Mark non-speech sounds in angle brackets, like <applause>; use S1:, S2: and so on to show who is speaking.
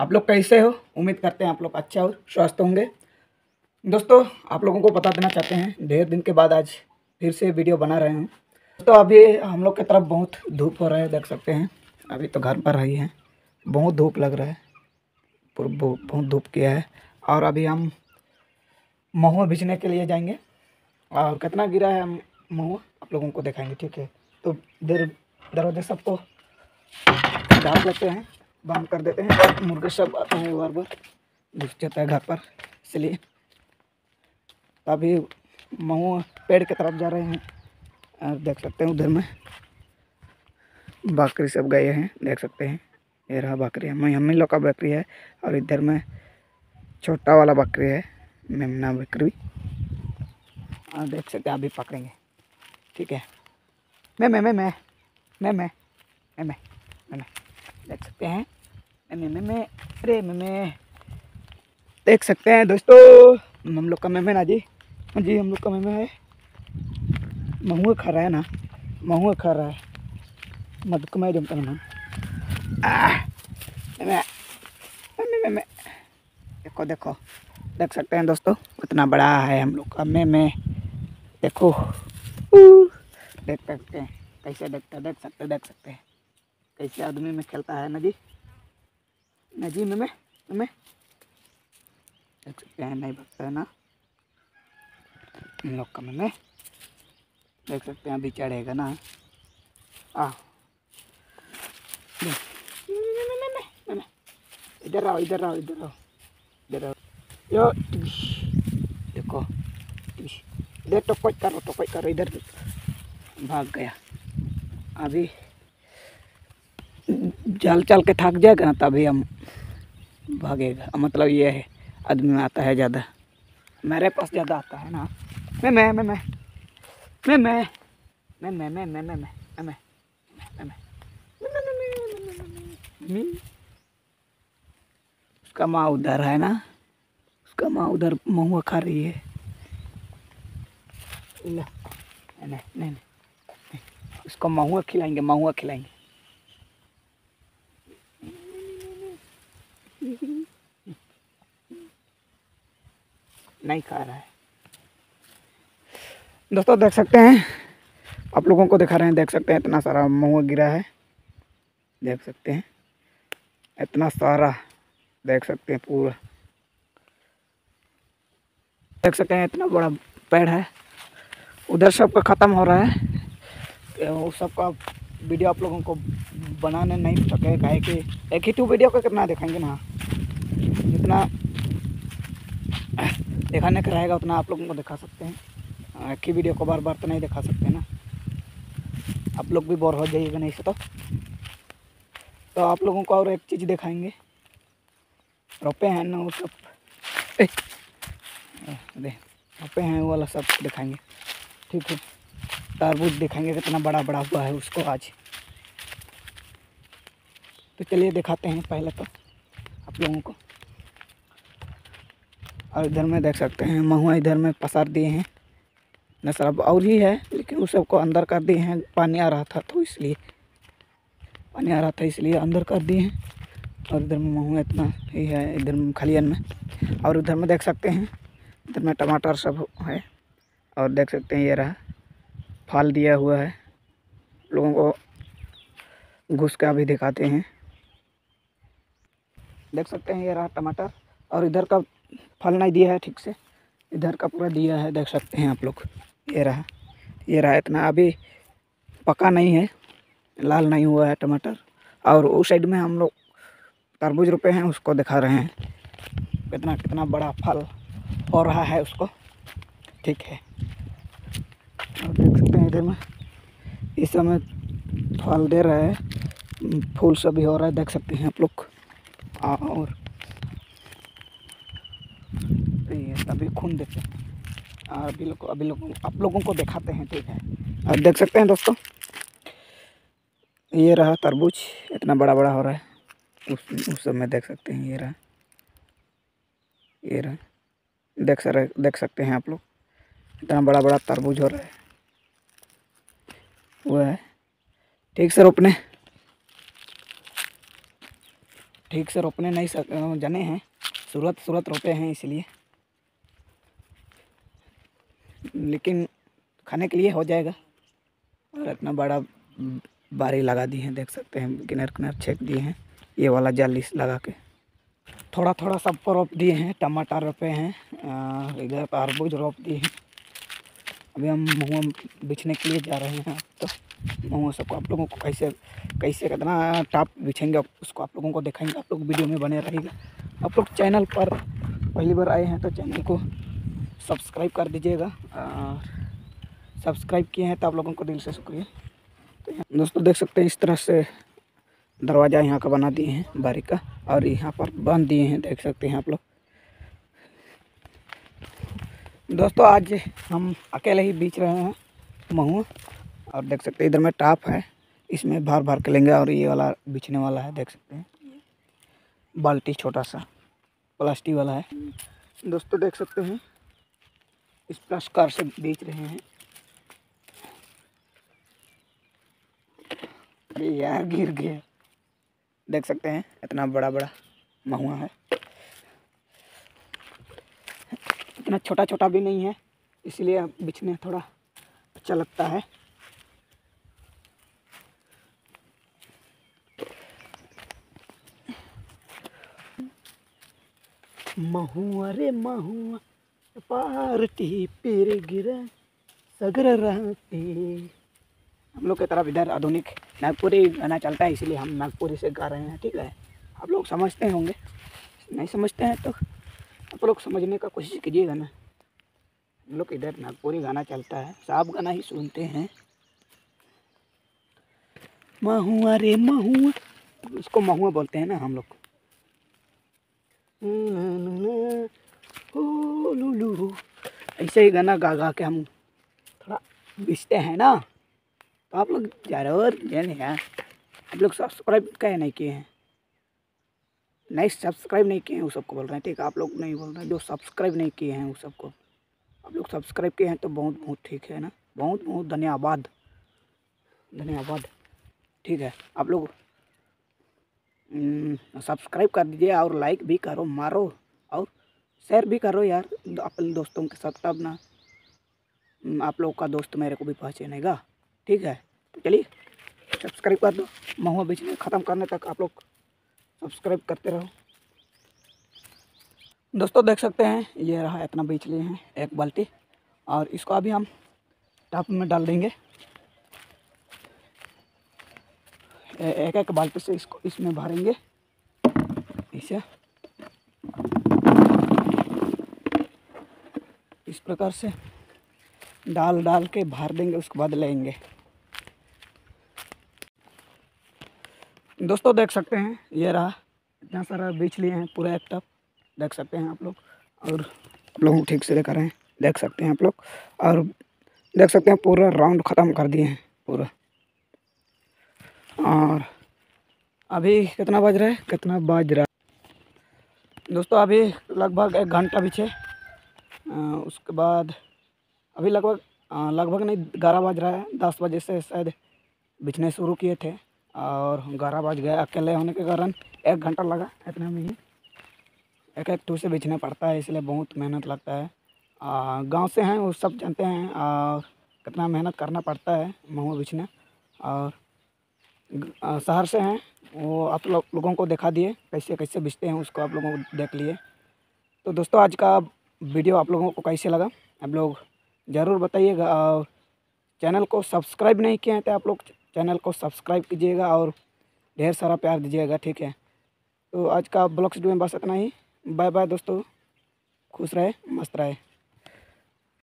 S1: आप लोग कैसे हो? उम्मीद करते हैं आप लोग अच्छा और स्वस्थ होंगे। दोस्तों, आप लोगों को बता देना चाहते हैं, ढेर दिन के बाद आज फिर से वीडियो बना रहे हैं। तो अभी हम लोग की तरफ़ बहुत धूप हो रहा है, देख सकते हैं। अभी तो घर पर ही हैं। बहुत धूप लग रहा है। बहुत धूप किया है। और अभी हम महुआ बेचने के लिए जाएँगे। और कितना गिरा है महुआ, आप लोगों को दिखाएँगे, ठीक है। तो देर दरवाजे सबको डाल लेते हैं। बंद कर देते हैं। मुर्गे सब आते हैं बार बार। घुस जाता है घर पर, इसलिए। अभी महुआ पेड़ की तरफ़ जा रहे हैं। और देख सकते हैं उधर में। बकरी सब गए हैं, देख सकते हैं। ये रहा बकरी। हमें हम लोग का बकरी है और इधर में छोटा वाला बकरी है, मेमना बकरी। और देख सकते हैं अभी पकड़ेंगे। ठीक है। मैं मैं मैं मैं मैं मैं मैं मैं मैं देख सकते हैं। मैं मैं अरे, मैं मैं, देख सकते हैं दोस्तों। हम लोग का मेमे ना जी जी, हम लोग का मेमे है। महुआ खा रहा है ना? महुआ खा रहा है। मत को मैं जमता ना। मैं मैं मैं देखो देखो। देख सकते हैं दोस्तों, कितना बड़ा है हम लोग का मैं मैं। देखो। देख सकते हैं। कैसे देखते देख सकते देख सकते हैं। कैसे आदमी में खेलता है नदी। नदी में, मैं, में। देख सकते हैं, नहीं भगता है ना। हम लोग का में देख सकते हैं, अभी चढ़ेगा ना। आ। इधर आओ इधर आओ इधर आओ। इधर आओ। यो देखो इधर टोकोच करो टोकोच करो, इधर। भाग गया। अभी चल चल के थक जाएगा ना तभी हम भागेगा मतलब ये है आदमी आता है ज़्यादा मेरे पास ज़्यादा आता है ना मैं मैं मैं मैं मैं मैं मैं मैं मैं मैं मैं मैं मैं मैं उसका माँ उधर है ना उसका माँ उधर महुआ खा रही है नहीं नहीं नहीं उसको महुआ खिलाएँगे महुआ खिलाएँगे <laughs> नहीं खा रहा है। दोस्तों, देख सकते हैं। आप लोगों को दिखा रहे हैं, देख सकते हैं, इतना सारा महुआ गिरा है। देख सकते हैं। इतना सारा देख सकते हैं पूरा। देख सकते हैं, इतना बड़ा पेड़ है। उधर सबका ख़त्म हो रहा है। वो सबका वीडियो आप लोगों को बनाने नहीं सके कहे कि एक ही टू वीडियो का कितना दिखाएँगे ना? जितना दिखाने का रहेगा, उतना आप लोगों को दिखा सकते हैं। एक ही वीडियो को बार बार तो नहीं दिखा सकते ना। आप लोग भी बोर हो जाइएगा नहीं से तो। तो आप लोगों को और एक चीज़ दिखाएँगे। रोपे हैं ना वो सब? रोपे हैं वो वाला सब दिखाएँगे। ठीक है। तरबूज दिखाएँगे कितना बड़ा बड़ा हुआ है उसको आज। तो चलिए दिखाते हैं पहले तो आप लोगों को। और इधर में देख सकते हैं, महुआ इधर में पसार दिए हैं। न सब और ही है, लेकिन उस सबको अंदर कर दिए हैं। पानी आ रहा था तो इसलिए, पानी आ रहा था इसलिए अंदर कर दिए हैं। और इधर में महुआ इतना ही है, इधर में खलियन में। और उधर में देख सकते हैं, इधर में टमाटर सब है। और देख सकते हैं ये रहा, फल दिया हुआ है। लोगों को घुस का भी दिखाते हैं। देख सकते हैं ये रहा टमाटर। और इधर का फल नहीं दिया है ठीक से। इधर का पूरा दिया है, देख सकते हैं आप लोग। ये रहा ये रहा इतना। अभी पका नहीं है, लाल नहीं हुआ है टमाटर। और उस साइड में हम लोग तरबूज रुपए हैं, उसको दिखा रहे हैं। कितना कितना बड़ा फल हो रहा है उसको। ठीक है। और देख सकते हैं इधर में। इस समय फल दे रहा है। फूल सभी हो रहा है, देख सकते हैं आप लोग। और तभी खून देते हैं। अभी लोग अभी लोग, आप लोगों को दिखाते हैं, ठीक है। और देख सकते हैं दोस्तों, ये रहा तरबूज, इतना बड़ा बड़ा हो रहा है। उस उस में देख सकते हैं, ये रहा ये रहा, देख सर, देख सकते हैं आप लोग, इतना बड़ा बड़ा तरबूज हो रहा है। वो है। ठीक सर, अपने, ठीक से रोपने नहीं सक जाने हैं, सूरत सूरत रोपे हैं, इसलिए। लेकिन खाने के लिए हो जाएगा। और इतना बड़ा बारी लगा दी है, देख सकते हैं, किनार किनार छेक दिए हैं, ये वाला जाली लगा के। थोड़ा थोड़ा सब पर रोप दिए हैं, टमाटर रोपे हैं इधर तरबूज रोप दिए हैं। अभी हम महुआ बिछने के लिए जा रहे हैं तो महुआ सबको आप लोगों को कैसे कैसे कितना टाप बिछेंगे उसको आप लोगों को दिखाएँगे, आप लोग वीडियो में बने रहेगा आप लोग चैनल पर पहली बार आए हैं तो चैनल को सब्सक्राइब कर दीजिएगा और सब्सक्राइब किए हैं तो आप लोगों को दिल से शुक्रिया। तो दोस्तों देख सकते हैं इस तरह से दरवाज़ा यहाँ का बना दिए हैं, बारी का, और यहाँ पर बाँध दिए हैं, देख सकते हैं आप लोग। दोस्तों आज हम अकेले ही बीच रहे हैं महू और देख सकते हैं इधर में टाप है, इसमें भर भर के लेंगे, और ये वाला बिछने वाला है, देख सकते हैं। बाल्टी छोटा सा, प्लास्टिक वाला है। दोस्तों देख सकते हैं इस प्रकार से बेच रहे हैं। अरे यार, गिर गया। देख सकते हैं, इतना बड़ा बड़ा महुआ है। इतना छोटा छोटा भी नहीं है, इसलिए बिछने थोड़ा अच्छा लगता है। महुआ रे, महुआ। पार्टी पेर गिरा सगर रहते। हम लोग की तरफ़ इधर आधुनिक नागपुरी गाना चलता है, इसीलिए हम नागपुरी से गा रहे हैं, ठीक है? आप लोग समझते होंगे। नहीं समझते हैं तो आप लोग समझने का कोशिश कीजिएगा ना। हम लोग इधर नागपुरी गाना चलता है, साफ़ गाना ही सुनते हैं। महुआ रे महुआ, इसको महुआ बोलते हैं ना हम लोग। ऐसे ही गाना गा गा के हम थोड़ा बिछते हैं ना। तो आप लोग ज़रूर जाने हैं। आप लोग सब्सक्राइब कह नहीं किए हैं। नहीं सब्सक्राइब नहीं किए हैं, वो सबको बोल रहे हैं, ठीक है? आप लोग नहीं बोल रहे जो सब्सक्राइब नहीं किए हैं, वो सबको। आप लोग सब्सक्राइब किए हैं तो बहुत बहुत ठीक है ना? बहुत बहुत धन्यवाद। धन्यवाद। ठीक है, आप लोग सब्सक्राइब कर दीजिए और लाइक भी करो, मारो। शेयर भी करो यार अपने दोस्तों के साथ तब ना। आप लोग का दोस्त मेरे को भी पहचानेगा, ठीक है? तो चलिए सब्सक्राइब कर दो, महुआ बेचने ख़त्म करने तक आप लोग सब्सक्राइब करते रहो। दोस्तों देख सकते हैं, ये रहा इतना बेच लिए हैं, एक बाल्टी, और इसको अभी हम टप में डाल देंगे। एक एक बाल्टी से इसको, इसमें भरेंगे, इसे इस प्रकार से डाल डाल के भर देंगे, उसके बाद लेंगे। दोस्तों, देख सकते हैं, ये रहा। इतना सारा बीच लिए हैं, पूरा एक टप देख सकते हैं आप लोग, और आप लोग ठीक से दिखा रहे हैं। देख सकते हैं आप लोग, और देख सकते हैं पूरा राउंड ख़त्म कर दिए हैं, पूरा। और अभी कितना बज रहा है? कितना बज रहा है? दोस्तों, अभी लगभग एक घंटा पीछे उसके बाद अभी लगभग लगभग नहीं, ग्यारह बज रहा है, दस बजे से शायद बिछने शुरू किए थे और ग्यारह बज गए। अकेले होने के कारण एक घंटा लगा इतना में ही। एक एक टू से बिछने पड़ता है, इसलिए बहुत मेहनत लगता है। गाँव से हैं, वो सब जानते हैं और कितना मेहनत करना पड़ता है महुआ बिछने और शहर से हैं, वो आप लोग को दिखा दिए, कैसे कैसे बिछते हैं, उसको आप लोगों को देख लिए। तो दोस्तों, आज का वीडियो आप लोगों को कैसे लगा, आप लोग ज़रूर बताइएगा और चैनल को सब्सक्राइब नहीं किए हैं तो आप लोग चैनल को सब्सक्राइब कीजिएगा और ढेर सारा प्यार दीजिएगा, ठीक है? तो आज का ब्लॉग्स वीडियो में बस इतना ही। बाय बाय दोस्तों। खुश रहे, मस्त रहे।